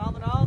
Domino.